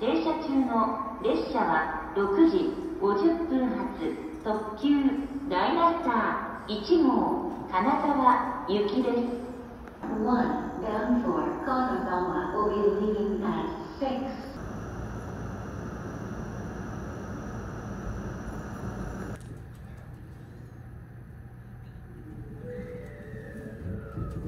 停車中の列車は6時50分発特急ダイナスター1号金沢行きです。One, down for Kanagawa will be leaving at 6.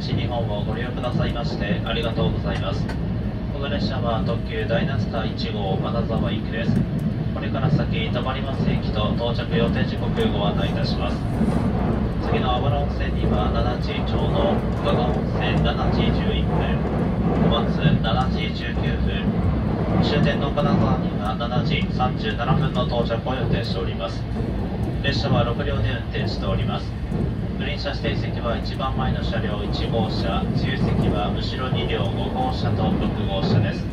西日本をご利用くださいましてありがとうございます。この列車は特急ダイナスター1号金沢行きです。これから先泊まります駅と到着予定時刻ご案内いたします。次のあばら温泉には7時ちょうど加賀温泉7時11分小松7時19分終点の金沢には7時37分の到着を予定しております。列車は6両で運転しております。グリーン車指定席は一番前の車両1号車自由席は後ろ2両5号車と6号車です。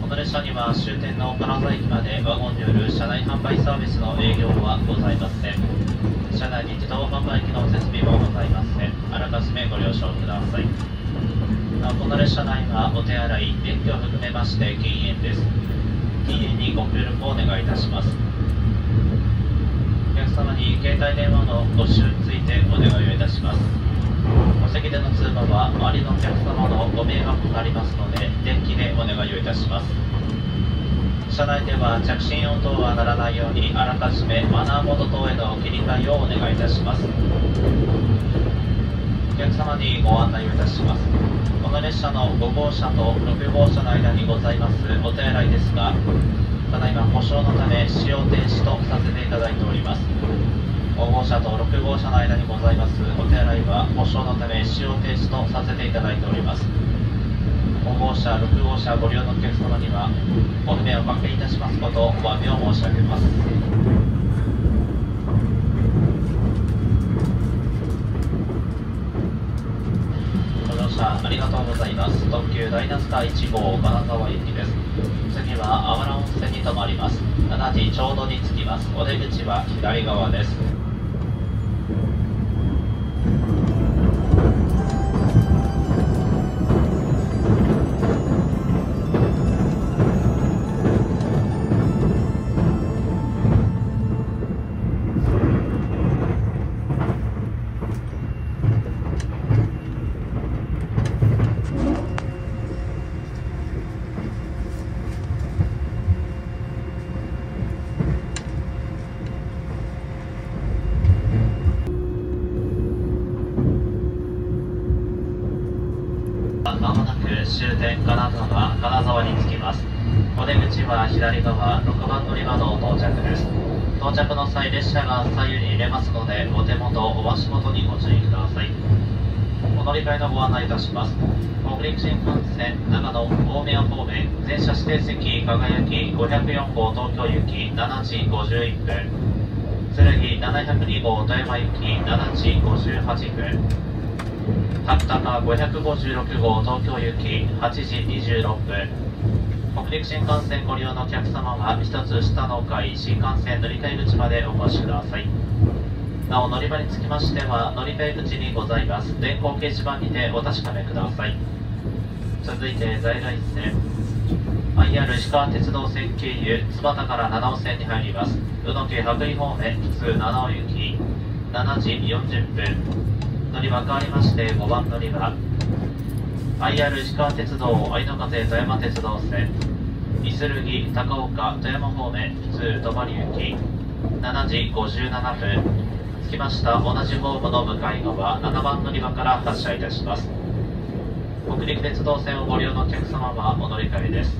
この列車には終点の金沢駅までワゴンによる車内販売サービスの営業はございません。車内に自動販売機の設備もございません。あらかじめご了承ください。なおこの列車内はお手洗い電気を含めまして禁煙です。禁煙にご協力をお願いいたしますお客様に携帯電話のご使用についてお願いをいたします。お席での通話は周りのお客様のご迷惑になりますので電気でお願いをいたします。車内では着信音等は鳴らないようにあらかじめマナーモード等への切り替えをお願いいたします。お客様にご案内をいたします。この列車の5号車と6号車の間にございますお手洗いですがただいま故障のため使用停止とさせていただいております。5号車と6号車の間にございます。お手洗いは故障のため使用停止とさせていただいております。5号車6号車ご利用のお客様にはご不便をおかけいたしますことお詫びを申し上げます。ご乗車ありがとうございます。特急ダイナスター1号金沢行きです。次はあわら温泉に停まります。7時ちょうどに着きます。お出口は左側です。終点金沢金沢に着きます。お出口は左側6番乗り場の到着です。到着の際列車が左右に入れますのでお手元お足元にご注意ください。お乗り換えのご案内いたします。北陸新幹線長野大宮方面全車指定席輝き504号東京行き7時51分。剣702号富山行き7時58分。白鷹556号東京行き8時26分。北陸新幹線ご利用のお客様は一つ下の階新幹線乗り換え口までお越しください。なお乗り場につきましては乗り換え口にございます電光掲示板にてお確かめください。続いて在来線。IR 石川鉄道線経由津幡から七尾線に入ります。宇野家羽振方面普通七尾行き。7時40分。乗り場変わりまして5番乗り場 IR 石川鉄道愛の風富山鉄道線いするぎ高岡富山方面普通泊まり行き7時57分着きました。同じホームの向かい側7番乗り場から発車いたします。北陸鉄道線をご利用のお客様はお乗り換えです。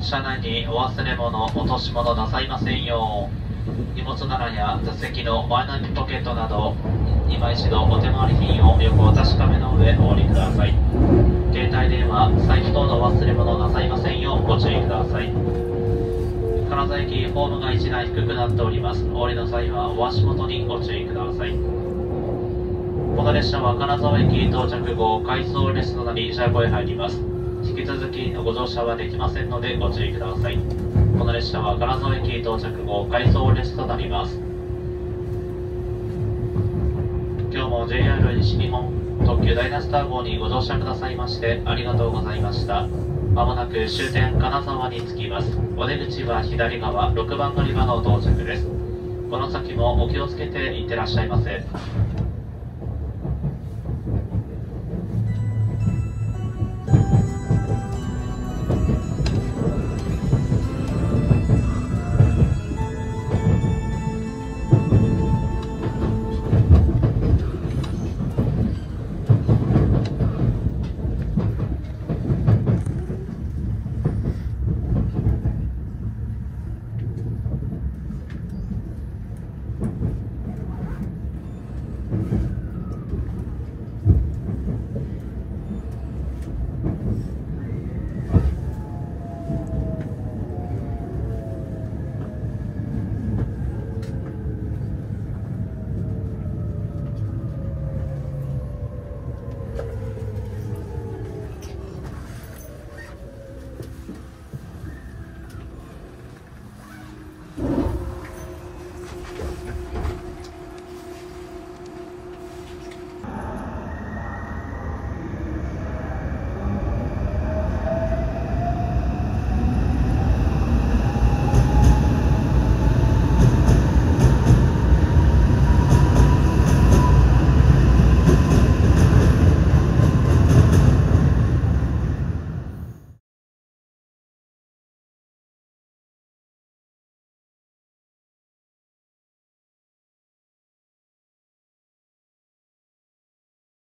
車内にお忘れ物落とし物なさいませんよう。荷物棚や座席の前のポケットなど今一度お手回り品をよくお確かめの上お降りください。携帯電話財布等の忘れ物なさいませんようご注意ください。金沢駅ホームが1台低くなっております。お降りの際はお足元にご注意ください。この列車は金沢駅到着後回送列となり車庫へ入ります。引き続きご乗車はできませんのでご注意ください。この列車は金沢駅到着後回送列車となります。今日も JR 西日本特急ダイナスター号にご乗車くださいましてありがとうございましたまもなく終点金沢に着きます。お出口は左側6番乗り場の到着です。この先もお気をつけていってらっしゃいませ。